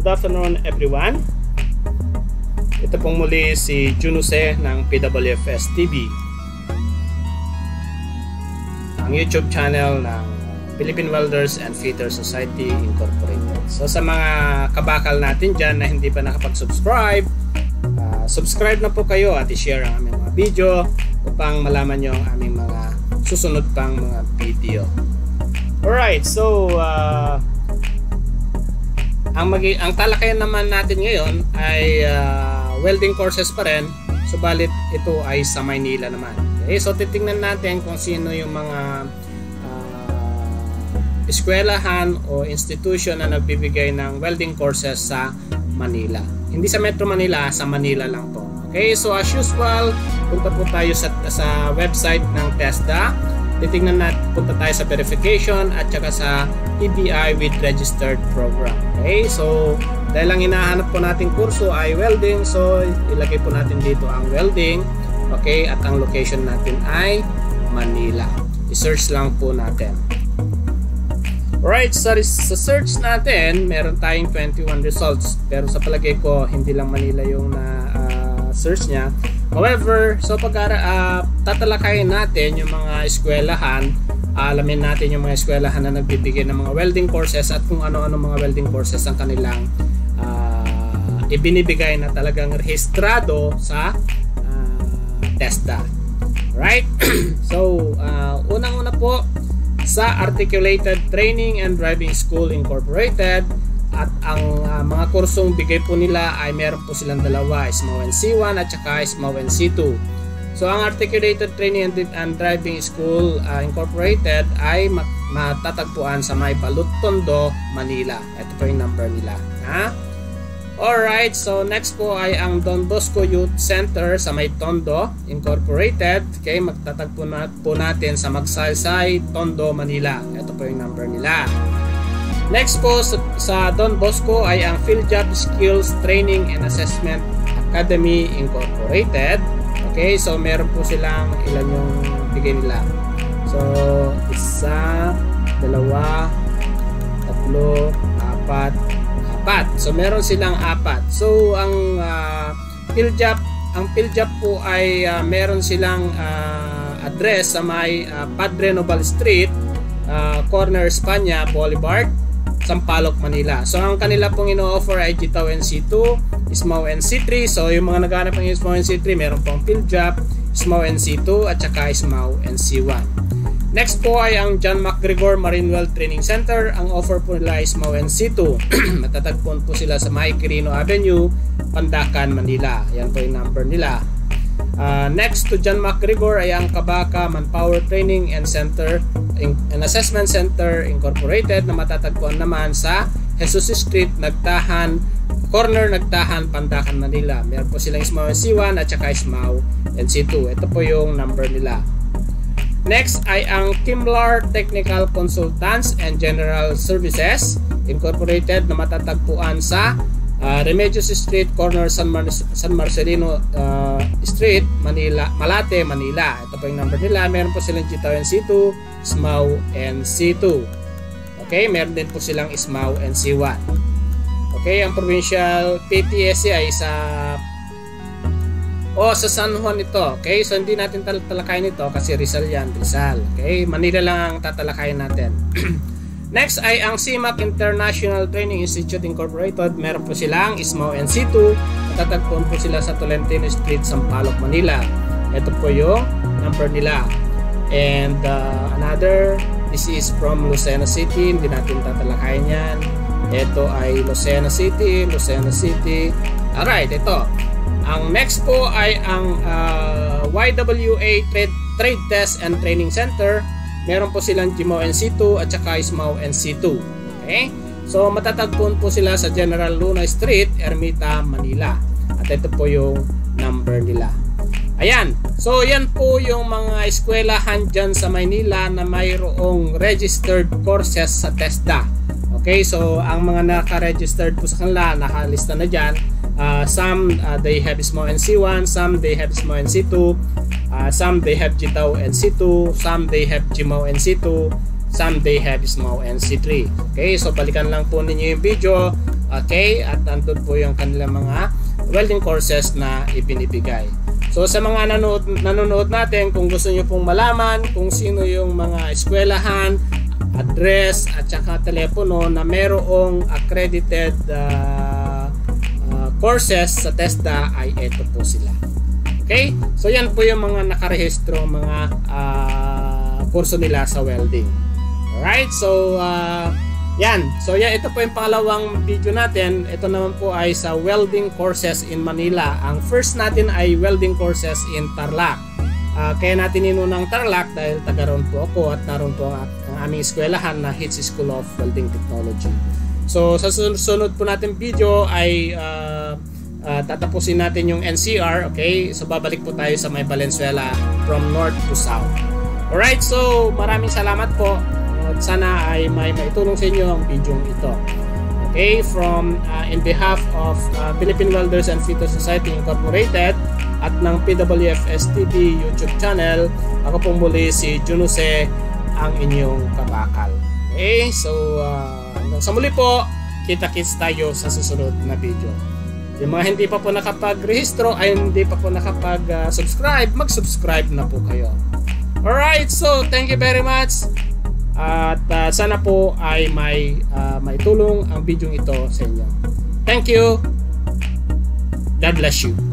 Good afternoon everyone. Ito pong muli si Junuse ng PWFS TV. Ang YouTube channel ng Philippine Welders and Fitters Society Incorporated. So sa mga kabakal natin dyan na hindi pa nakapag-subscribe, uh, subscribe na po kayo at i-share ang aming mga video upang malaman nyo ang aming mga susunod pang mga video. Alright, so uh, ang magi ang talakayan naman natin ngayon ay uh, welding courses pa rin subalit ito ay sa Maynila naman. Okay, so titingnan natin kung sino yung mga eskwelahan o institution na nagbibigay ng welding courses sa Manila. Hindi sa Metro Manila, sa Manila lang po. Okay, so as usual, punta po tayo sa, sa website ng TESDA. Titingnan natin, punta tayo sa verification at saka sa EBI with registered program. Okay, so dahil lang hinahanap po natin kurso ay welding, so ilagay po natin dito ang welding. Okay, at ang location natin ay Manila. I-search lang po natin. Alright, so sa search natin, meron tayong 21 results. Pero sa palagay ko, hindi lang Manila yung na uh, search niya. However, so pag uh, tatalakayin natin yung mga eskwelahan, alamin natin yung mga eskwelahan na nagbibigay ng mga welding courses at kung ano-ano mga welding courses ang kanilang uh, ibinibigay na talagang rehistrado sa uh, TESDA. Right? so, uh, unang-una po, sa Articulated Training and Driving School Incorporated at ang uh, mga kursong bigay po nila ay meron po silang dalawa, SMON C1 at saka SMON C2. So ang Articulated Training and Driving School uh, Incorporated ay matatagpuan sa May Balut Tondo, Manila. Ito po yung number nila. Ha? Alright, so next po ay ang Don Bosco Youth Center sa May Tondo Incorporated. Okay, magtatagpo na po natin sa Magsaysay, Tondo, Manila. Ito po yung number nila. Next po sa, Don Bosco ay ang Field Job Skills Training and Assessment Academy Incorporated. Okay, so meron po silang ilan yung bigay nila. So, isa, dalawa, tatlo, apat, apat. So meron silang apat. So ang uh, PhilJap, ang PhilJap po ay uh, meron silang uh, address sa may uh, Padre Nobal Street, uh, corner Espanya, Boulevard, Sampaloc, Manila. So ang kanila pong ino-offer ay Gitaw NC2, Ismao NC3. So yung mga naghanap ng Ismao NC3, meron pong PhilJap, Ismao NC2 at saka Ismao NC1. Next po ay ang John McGregor Marine Well Training Center. Ang offer po nila is Mauen C2. Matatagpuan po sila sa May Avenue, Pandacan, Manila. Yan po yung number nila. Uh, next to John McGregor ay ang Kabaka Manpower Training and Center and Assessment Center Incorporated na matatagpuan naman sa Jesus Street, Nagtahan, Corner Nagtahan, Pandacan, Manila. Meron po silang Ismao C1 at saka Ismao NC2. Ito po yung number nila. Next ay ang Kimlar Technical Consultants and General Services Incorporated na matatagpuan sa uh, Remedios Street, corner San, Mar San Marcelino uh, Street, Manila, Malate, Manila. Ito po yung number nila. Meron po silang Gitaw NC2, SMAW NC2. Okay, meron din po silang SMAW NC1. Okay, ang provincial PTSC ay sa o sa San Juan ito. Okay? So hindi natin tal talakayin ito kasi Rizal yan, Rizal. Okay? Manila lang ang tatalakayin natin. Next ay ang CIMAC International Training Institute Incorporated. Meron po silang ISMO NC2. Matatagpuan po sila sa Tolentino Street, Sampaloc, Manila. Ito po yung number nila. And uh, another, this is from Lucena City. Hindi natin tatalakayin yan. Ito ay Lucena City, Lucena City. Alright, ito. Ang next po ay ang uh, YWA Trade, Trade Test and Training Center. Meron po silang GMO NC2 at saka ISMAO NC2. Okay? So matatagpuan po sila sa General Luna Street, Ermita, Manila. At ito po yung number nila. Ayan. So yan po yung mga eskwelahan dyan sa Maynila na mayroong registered courses sa TESDA. Okay, so ang mga naka-registered po sa kanila, nakalista na dyan Uh, some uh, they have small NC1, some they have small NC2, uh, some they have Jitao NC2, some they have Jimao NC2, some they have SMO NC3. Okay, so balikan lang po ninyo yung video. Okay, at andun po yung kanilang mga welding courses na ibinibigay. So sa mga nanonood, nanonood natin, kung gusto niyo pong malaman kung sino yung mga eskwelahan, address at saka telepono na merong accredited uh, uh, courses sa TESDA ay ito po sila. Okay? So yan po yung mga nakarehistro mga uh, kurso nila sa welding. Alright, so uh, yan. So yeah, ito po yung pangalawang video natin. Ito naman po ay sa welding courses in Manila. Ang first natin ay welding courses in Tarlac. Uh, kaya natin inunang Tarlac dahil taga ron po ako at naroon po ang, ang aming eskwelahan na HITS School of Welding Technology. So sa sunod po natin video ay uh, uh, tatapusin natin yung NCR. Okay, so babalik po tayo sa may Valenzuela from north to south. Alright, so maraming salamat po at sana ay may maitulong sa inyo ang video ito. Okay, from uh, in behalf of uh, Philippine Welders and Fitters Society Incorporated at ng PWFS TV YouTube channel, ako pong muli si Junuse ang inyong kabakal. Okay, so uh, sa muli po, kita-kits tayo sa susunod na video. Yung mga hindi pa po nakapag-rehistro ay hindi pa po nakapag-subscribe, mag-subscribe na po kayo. Alright, so thank you very much. At uh, sana po ay may uh, may tulong ang video ito sa inyo. Thank you. God bless you.